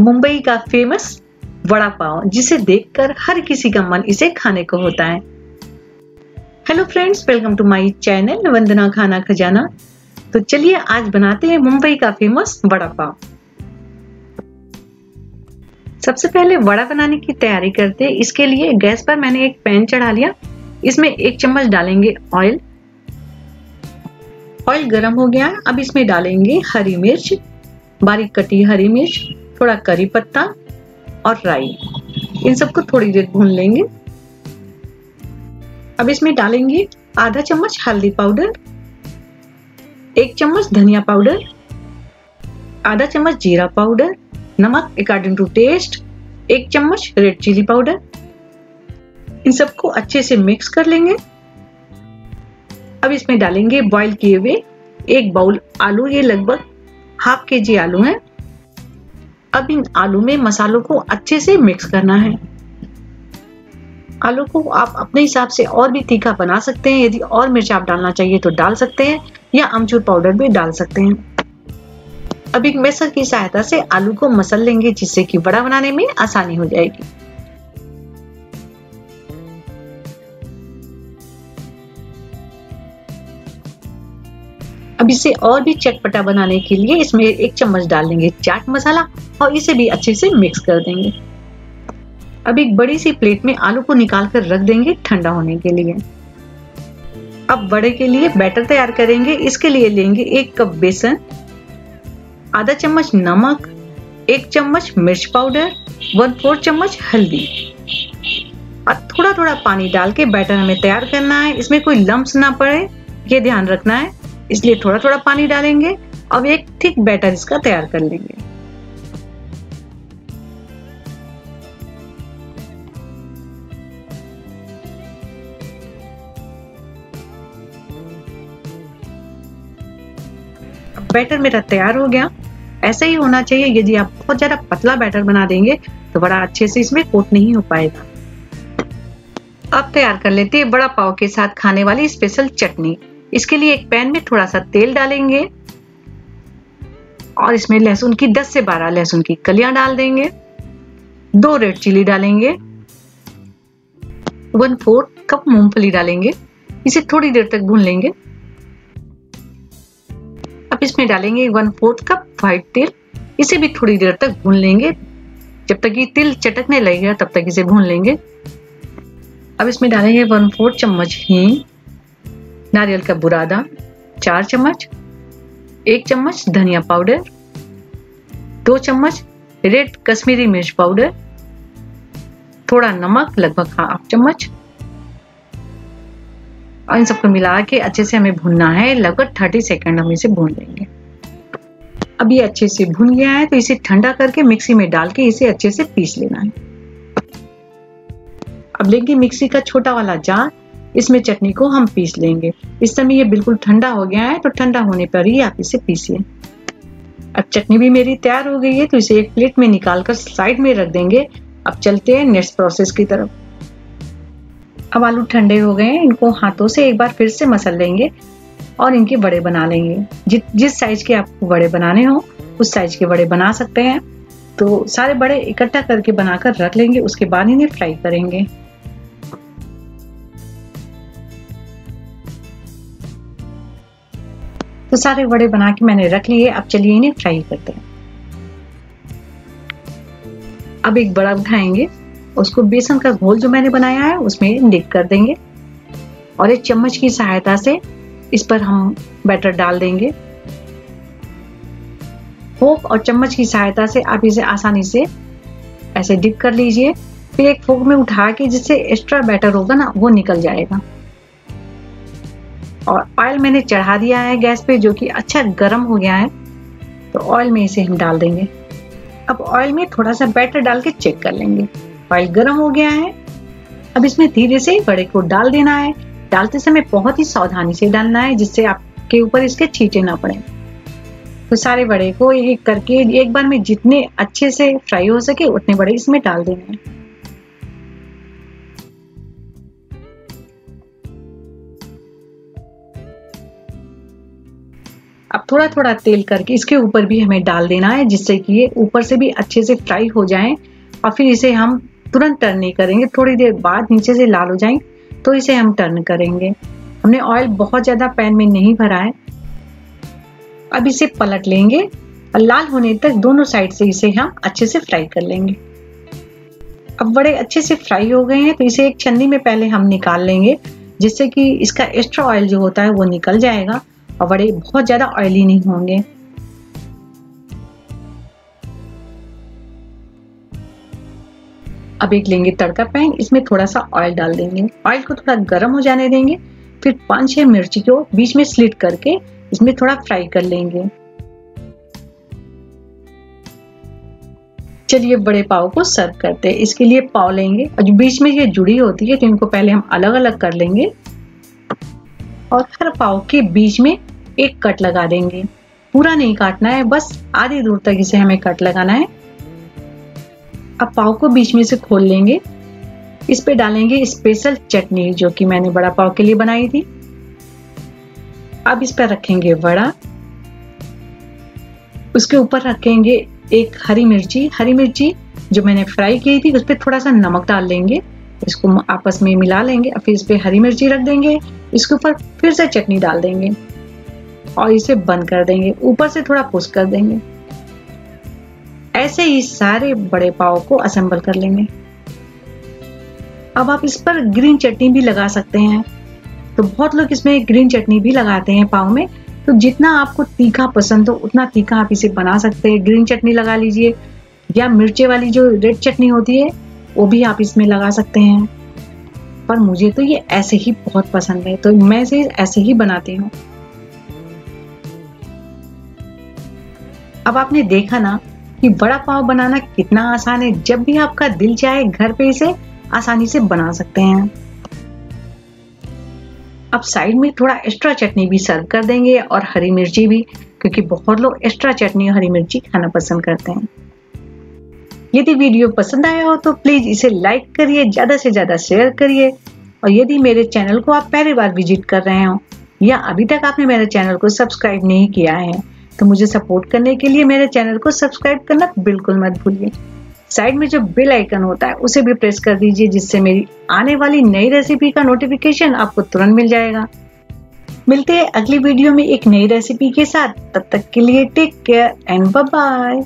मुंबई का फ़ेमस वड़ा पाव, जिसे देखकर हर किसी का मन इसे खाने को होता है। Hello friends welcome to my channel Vandana Khana Khazana. तो चलिए, आज बनाते हैं मुंबई का फ़ेमस वड़ा पाव। सबसे पहले वड़ा बनाने की तैयारी करते हैं। इसके लिए गैस पर मैंने एक पैन चढ़ा लिया। इसमें एक चम्मच डालेंगे ऑयल ऑयल गर्म हो गया। अब इसमें डालेंगे हरी मिर्च, बारीक कटी हरी मिर्च। थोड़ा करी पत्ता और राई। इन सबको थोड़ी देर भून लेंगे। अब इसमें डालेंगे आधा चम्मच हल्दी पाउडर, एक चम्मच धनिया पाउडर, आधा चम्मच जीरा पाउडर, नमक अकॉर्डिंग टू टेस्ट, एक चम्मच रेड चिली पाउडर। इन सबको अच्छे से मिक्स कर लेंगे। अब इसमें डालेंगे बॉईल किए हुए एक बाउल आलू। ये लगभग हाफ़ के जी आलू है। अब इन आलू में मसालों को अच्छे से मिक्स करना है। आलू को आप अपने हिसाब से और भी तीखा बना सकते हैं। यदि और मिर्च आप डालना चाहिए तो डाल सकते हैं या अमचूर पाउडर भी डाल सकते हैं। अब एक मेसर की सहायता से आलू को मसल लेंगे, जिससे कि बड़ा बनाने में आसानी हो जाएगी। अब इसे और भी चटपटा बनाने के लिए इसमें एक चम्मच डाल देंगे चाट मसाला और इसे भी अच्छे से मिक्स कर देंगे। अब एक बड़ी सी प्लेट में आलू को निकाल कर रख देंगे ठंडा होने के लिए। अब बड़े के लिए बैटर तैयार करेंगे। इसके लिए लेंगे एक कप बेसन, आधा चम्मच नमक, एक चम्मच मिर्च पाउडर वन फोर चम्मच हल्दी। और थोड़ा थोड़ा पानी डाल के बैटर हमें तैयार करना है। इसमें कोई लम्ब ना पड़े, ये ध्यान रखना है। इसलिए थोड़ा थोड़ा पानी डालेंगे। अब एक थिक बैटर इसका तैयार कर लेंगे। बैटर मेरा तैयार हो गया। ऐसा ही होना चाहिए, यदि आप बहुत ज़्यादा पतला बैटर बना देंगे तो बड़ा अच्छे से इसमें कोट नहीं हो पाएगा। अब तैयार कर लेते हैं बड़ा पाव के साथ खाने वाली स्पेशल चटनी। इसके लिए एक पैन में थोड़ा सा तेल डालेंगे और इसमें लहसुन की 10 से 12 लहसुन की कलियाँ डाल देंगे। दो रेड चिली डालेंगे। वन फोर्थ कप मूंगफली डालेंगे। इसे थोड़ी देर तक भून लेंगे। अब इसमें डालेंगे वन फोर्थ कप व्हाइट तिल। इसे भी थोड़ी देर तक भून लेंगे। जब तक ये तिल चटकने लगेगा, तब तक इसे भून लेंगे। अब इसमें डालेंगे वन फोर्थ चम्मच हींग। नारियल का बुरादा, चार चम्मच, एक चम्मच धनिया पाउडर, दो चम्मच रेड कश्मीरी मिर्च पाउडर, थोड़ा नमक, लगभग हाफ़ चम्मच। और इन सबको मिला के अच्छे से हमें भूनना है, लगभग थर्टी सेकेंड हम इसे भून लेंगे। अब ये अच्छे से भून गया है तो इसे ठंडा करके मिक्सी में डाल के इसे अच्छे से पीस लेना है। अब लेंगे मिक्सी का छोटा वाला जार। इसमें चटनी को हम पीस लेंगे। इस समय ये बिल्कुल ठंडा हो गया है तो ठंडा होने पर ही आप इसे पीसिए। अब चटनी भी मेरी तैयार हो गई है तो इसे एक प्लेट में निकाल कर साइड में रख देंगे। अब चलते हैं नेक्स्ट प्रोसेस की तरफ़। अब आलू ठंडे हो गए हैं इनको हाथों से एक बार फिर से मसल लेंगे और इनके बड़े बना लेंगे। जि, जिस साइज़ के आपको बड़े बनाने हो उस साइज़ के बड़े बना सकते हैं। तो सारे बड़े इकट्ठा करके बनाकर रख लेंगे उसके बाद इन्हें फ्राई करेंगे। तो सारे वड़े बना के मैंने रख लिए। अब चलिए इन्हें फ्राई करते हैं। अब एक बड़ा उठाएँगे। उसको बेसन का घोल जो मैंने बनाया है, उसमें डिप कर देंगे। और एक चम्मच की सहायता से इस पर हम बैटर डाल देंगे। फोक और चम्मच की सहायता से आप इसे आसानी से ऐसे डिप कर लीजिए। फिर एक फोक में उठा के जिससे एक्स्ट्रा बैटर होगा ना, वो निकल जाएगा। और ऑयल मैंने चढ़ा दिया है गैस पे, जो कि अच्छा गर्म हो गया है। तो ऑयल में इसे हम डाल देंगे। अब ऑयल में थोड़ा सा बैटर डाल के चेक कर लेंगे। ऑयल गर्म हो गया है। अब इसमें धीरे से बड़े को डाल देना है। डालते समय बहुत ही सावधानी से डालना है, जिससे आपके ऊपर इसके छींटे ना पड़े। तो सारे बड़े को एक करके एक बार में जितने अच्छे से फ्राई हो सके, उतने बड़े इसमें डाल देने हैं थोड़ा थोड़ा तेल करके इसके ऊपर भी हमें डाल देना है, जिससे कि ये ऊपर से भी अच्छे से फ्राई हो जाए और फिर इसे हम तुरंत टर्न नहीं करेंगे। थोड़ी देर बाद नीचे से लाल हो जाए तो इसे हम टर्न करेंगे। हमने ऑयल बहुत ज़्यादा पैन में नहीं भरा है। अब इसे पलट लेंगे और लाल होने तक दोनों साइड से इसे हम अच्छे से फ्राई कर लेंगे। अब बड़े अच्छे से फ्राई हो गए हैं तो इसे एक छन्नी में पहले हम निकाल लेंगे, जिससे कि इसका एक्स्ट्रा ऑयल जो होता है वो निकल जाएगा। और बड़े बहुत ज़्यादा ऑयली नहीं होंगे। अब एक लेंगे तड़का पैन, इसमें थोड़ा सा ऑयल डाल देंगे। ऑयल को थोड़ा गर्म हो जाने देंगे, फिर पाँच छह मिर्ची को बीच में स्लिट करके इसमें थोड़ा फ्राई कर लेंगे। चलिए बड़े पाव को सर्व करते हैं। इसके लिए पाव लेंगे। और जो बीच में ये जुड़ी होती है तो इनको पहले हम अलग अलग कर लेंगे। और हर पाव के बीच में एक कट लगा देंगे। पूरा नहीं काटना है, बस आधी दूर तक इसे हमें कट लगाना है। अब पाव को बीच में से खोल लेंगे। इस पे डालेंगे स्पेशल चटनी, जो कि मैंने बड़ा पाव के लिए बनाई थी। अब इस पर रखेंगे वड़ा। उसके ऊपर रखेंगे एक हरी मिर्ची। हरी मिर्ची जो मैंने फ्राई की थी, उस पर थोड़ा सा नमक डाल लेंगे। इसको आपस में मिला लेंगे और फिर इस पर हरी मिर्ची रख देंगे, इसके ऊपर फिर से चटनी डाल देंगे और इसे बंद कर देंगे, ऊपर से थोड़ा पुश कर देंगे। ऐसे ही सारे बड़े पाव को असेंबल कर लेंगे। अब आप इस पर ग्रीन चटनी भी लगा सकते हैं। तो बहुत लोग इसमें ग्रीन चटनी भी लगाते हैं पाव में। तो जितना आपको तीखा पसंद हो, उतना तीखा आप इसे बना सकते हैं। ग्रीन चटनी लगा लीजिए या मिर्चे वाली जो रेड चटनी होती है वो भी आप इसमें लगा सकते हैं। पर मुझे तो ये ऐसे ही बहुत पसंद है तो मैं इसे ऐसे ही बनाती हूँ। अब आपने देखा ना कि बड़ा पाव बनाना कितना आसान है, जब भी आपका दिल चाहे घर पे इसे आसानी से बना सकते हैं। अब साइड में थोड़ा एक्स्ट्रा चटनी भी सर्व कर देंगे और हरी मिर्ची भी, क्योंकि बहुत लोग एक्स्ट्रा चटनी और हरी मिर्ची खाना पसंद करते हैं। यदि वीडियो पसंद आया हो तो प्लीज़ इसे लाइक करिए, ज़्यादा से ज़्यादा शेयर करिए। और यदि मेरे चैनल को आप पहली बार विज़िट कर रहे हो या अभी तक आपने मेरे चैनल को सब्सक्राइब नहीं किया है तो मुझे सपोर्ट करने के लिए मेरे चैनल को सब्सक्राइब करना बिल्कुल मत भूलिए। साइड में जो बेल आइकन होता है, उसे भी प्रेस कर दीजिए, जिससे मेरी आने वाली नई रेसिपी का नोटिफिकेशन आपको तुरंत मिल जाएगा। मिलते हैं अगली वीडियो में एक नई रेसिपी के साथ। तब तक के लिए टेक केयर एंड बाय